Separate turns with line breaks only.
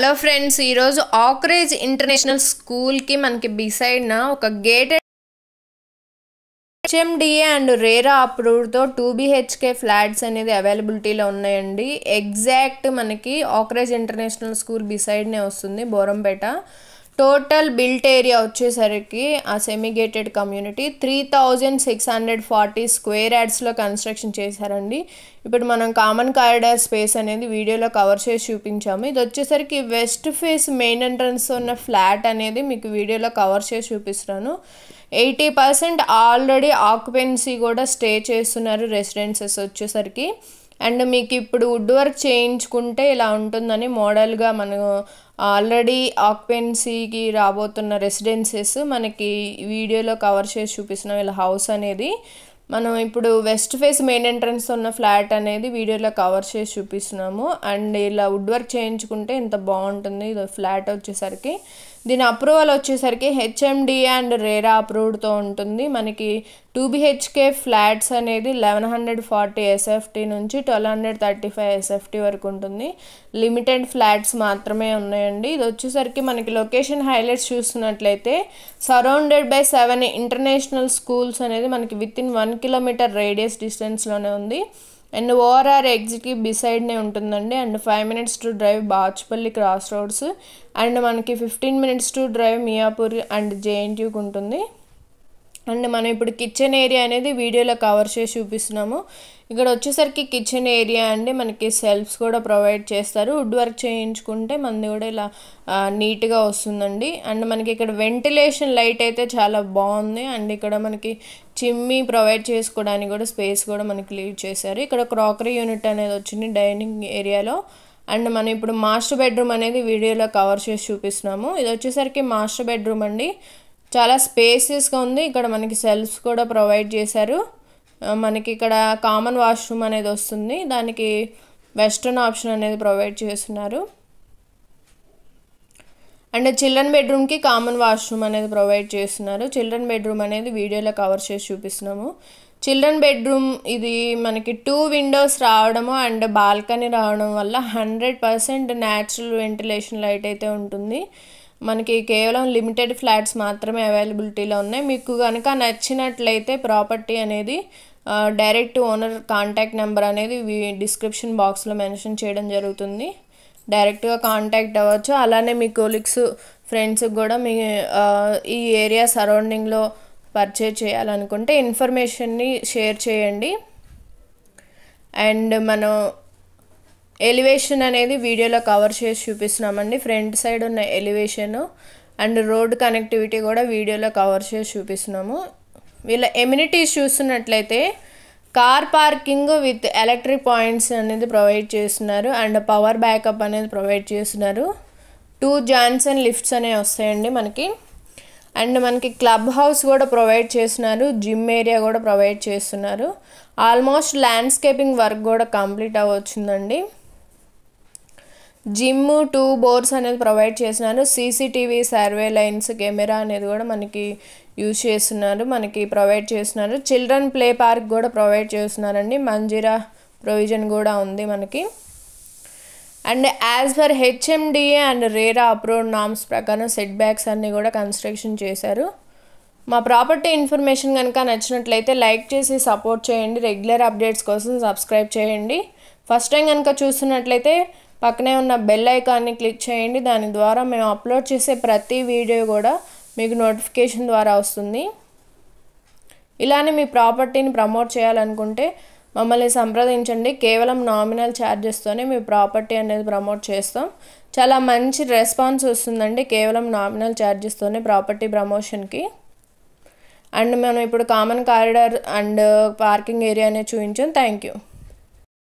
Hello friends ఈరోజు ఆక్రేజ్ international స్కూల్కి మనకి బిసైడ్న ఒక గేటెడ్ హెచ్ఎండిఏ అండ్ రేరా అప్రూవ్డ్తో టూ బీహెచ్కే ఫ్లాట్స్ అనేది అవైలబిలిటీలో ఉన్నాయండి. ఎగ్జాక్ట్ మనకి ఆక్రేజ్ ఇంటర్నేషనల్ స్కూల్ బిసైడ్నే వస్తుంది బోరంపేట టోటల్ బిల్ట్ ఏరియా వచ్చేసరికి ఆ semigated community three thousand six hundred forty square యాడ్స్లో construction చేశారండి. ఇప్పుడు మనం కామన్ కారిడార్ స్పేస్ అనేది వీడియోలో కవర్ చేసి చూపించాము. ఇది వచ్చేసరికి వెస్ట్ ఫేస్ మెయిన్ ఎంట్రన్స్ ఉన్న ఫ్లాట్ అనేది మీకు వీడియోలో కవర్ చేసి చూపిస్తున్నాను. ఎయిటీ పర్సెంట్ ఆల్రెడీ ఆక్యుపెన్సీ కూడా స్టే చేస్తున్నారు రెసిడెన్సెస్ వచ్చేసరికి. అండ్ మీకు ఇప్పుడు వుడ్ వర్క్ చేయించుకుంటే ఇలా ఉంటుందని మోడల్గా మనం ఆల్రెడీ ఆక్యుపెన్సీకి రాబోతున్న రెసిడెన్సెస్ మనకి వీడియోలో కవర్ చేసి చూపిస్తున్నాం ఇలా హౌస్ అనేది. మనం ఇప్పుడు వెస్ట్ ఫేస్ మెయిన్ ఎంట్రన్స్ ఉన్న ఫ్లాట్ అనేది వీడియోలో కవర్ చేసి చూపిస్తున్నాము. అండ్ ఇలా వుడ్ వర్క్ చేయించుకుంటే ఇంత బాగుంటుంది. ఇది ఫ్లాట్ వచ్చేసరికి. దీని అప్రూవల్ వచ్చేసరికి హెచ్ఎండి అండ్ రేరా అప్రూవ్డ్తో ఉంటుంది. మనకి టూ బిహెచ్కే ఫ్లాట్స్ అనేది లెవెన్ హండ్రెడ్ ఫార్టీ ఎస్ఎఫ్టీ నుంచి twelve hundred thirty five SFT వరకు ఉంటుంది. లిమిటెడ్ ఫ్లాట్స్ మాత్రమే ఉన్నాయండి. ఇది వచ్చేసరికి మనకి లొకేషన్ హైలైట్స్ చూస్తున్నట్లయితే surrounded by seven international schools అనేది మనకి within one kilometre radius డిస్టెన్స్లోనే ఉంది. అండ్ ఓఆర్ఆర్ ఎగ్జిట్కి బిసైడ్నే ఉంటుందండి. And five minutes to drive Bachupally cross roads and మనకి fifteen minutes to drive Miyapur and జేఎన్టీయూకి ఉంటుంది. అండ్ మనం ఇప్పుడు కిచెన్ ఏరియా అనేది వీడియోలో కవర్ చేసి చూపిస్తున్నాము. ఇక్కడ వచ్చేసరికి కిచెన్ ఏరియా అండి. మనకి సెల్ఫ్స్ కూడా ప్రొవైడ్ చేస్తారు. వుడ్ వర్క్ చేయించుకుంటే మనది కూడా ఇలా నీట్గా వస్తుందండి. అండ్ మనకి ఇక్కడ వెంటిలేషన్ లైట్ అయితే చాలా బాగుంది. అండ్ ఇక్కడ మనకి చిమ్మి ప్రొవైడ్ చేసుకోవడానికి కూడా స్పేస్ కూడా మనకి లీవ్ చేశారు. ఇక్కడ క్రాకరీ యూనిట్ అనేది వచ్చింది డైనింగ్ ఏరియాలో. అండ్ మనం ఇప్పుడు మాస్టర్ బెడ్రూమ్ అనేది వీడియోలో కవర్ చేసి చూపిస్తున్నాము. ఇది వచ్చేసరికి మాస్టర్ బెడ్రూమ్ అండి. చాలా స్పేసియస్గా ఉంది. ఇక్కడ మనకి సెల్ఫ్స్ కూడా ప్రొవైడ్ చేశారు. మనకి ఇక్కడ కామన్ వాష్రూమ్ అనేది వస్తుంది. దానికి వెస్ట్రన్ ఆప్షన్ అనేది ప్రొవైడ్ చేస్తున్నారు. అండ్ చిల్డ్రన్ బెడ్రూమ్కి కామన్ వాష్రూమ్ అనేది ప్రొవైడ్ చేస్తున్నారు. చిల్డ్రన్ బెడ్రూమ్ అనేది వీడియోలో కవర్ చేసి చూపిస్తున్నాము. చిల్డ్రన్ బెడ్రూమ్ ఇది మనకి టూ విండోస్ రావడము అండ్ బాల్కనీ రావడం వల్ల hundred percent natural ventilation light అయితే ఉంటుంది. మనకి కేవలం లిమిటెడ్ ఫ్లాట్స్ మాత్రమే అవైలబిలిటీలో ఉన్నాయి. మీకు కనుక నచ్చినట్లయితే ప్రాపర్టీ అనేది డైరెక్ట్ ఓనర్ కాంటాక్ట్ నెంబర్ అనేది డిస్క్రిప్షన్ బాక్స్లో మెన్షన్ చేయడం జరుగుతుంది. డైరెక్ట్గా కాంటాక్ట్ అవ్వచ్చు. అలానే మీ కొలీగ్స్ ఫ్రెండ్స్కి కూడా మీ ఈ ఏరియా సరౌండింగ్లో పర్చేజ్ చేయాలనుకుంటే ఇన్ఫర్మేషన్ని షేర్ చేయండి. అండ్ మనం ఎలివేషన్ అనేది వీడియోలో కవర్ చేసి చూపిస్తున్నామండి. ఫ్రంట్ సైడ్ ఉన్న ఎలివేషన్ అండ్ రోడ్ కనెక్టివిటీ కూడా వీడియోలో కవర్ చేసి చూపిస్తున్నాము. వీళ్ళ ఎమ్యూనిటీస్ చూస్తున్నట్లయితే car parking with electric points అనేది ప్రొవైడ్ చేస్తున్నారు అండ్ పవర్ బ్యాకప్ అనేది ప్రొవైడ్ చేస్తున్నారు. టూ జాన్సన్ లిఫ్ట్స్ అనేవి వస్తాయండి మనకి. అండ్ మనకి క్లబ్ హౌస్ కూడా ప్రొవైడ్ చేస్తున్నారు. జిమ్ ఏరియా కూడా ప్రొవైడ్ చేస్తున్నారు. ఆల్మోస్ట్ ల్యాండ్స్కేపింగ్ వర్క్ కూడా కంప్లీట్ అవ్వచ్చుందండి. జిమ్ టూ బోర్డ్స్ అనేది ప్రొవైడ్ చేస్తున్నారు. సీసీటీవీ సర్వే లైన్స్ కెమెరా అనేది కూడా మనకి యూజ్ చేస్తున్నారు మనకి ప్రొవైడ్ చేస్తున్నారు. చిల్డ్రన్ ప్లే పార్క్ కూడా ప్రొవైడ్ చేస్తున్నారండి. మంజీరా ప్రొవిజన్ కూడా ఉంది మనకి. And as per HMDA and RERA approve norms ప్రకారం సెట్ బ్యాక్స్ అన్నీ కూడా కన్స్ట్రక్షన్ చేశారు. మా ప్రాపర్టీ ఇన్ఫర్మేషన్ కనుక నచ్చినట్లయితే లైక్ చేసి సపోర్ట్ చేయండి. రెగ్యులర్ అప్డేట్స్ కోసం సబ్స్క్రైబ్ చేయండి. ఫస్ట్ టైం కనుక చూస్తున్నట్లయితే పక్కనే ఉన్న బెల్ ఐకాన్ని క్లిక్ చేయండి. దాని ద్వారా మేము అప్లోడ్ చేసే ప్రతి వీడియో కూడా మీకు నోటిఫికేషన్ ద్వారా వస్తుంది. ఇలానే మీ ప్రాపర్టీని ప్రమోట్ చేయాలనుకుంటే మమ్మల్ని సంప్రదించండి. కేవలం నామినల్ ఛార్జెస్తోనే మీ ప్రాపర్టీ అనేది ప్రమోట్ చేస్తాం. చాలా మంచి రెస్పాన్స్ వస్తుందండి కేవలం నామినల్ ఛార్జెస్తోనే ప్రాపర్టీ ప్రమోషన్కి అండ్ మనం ఇప్పుడు కామన్ కారిడార్ అండ్ పార్కింగ్ ఏరియానే చూపించాం. Thank you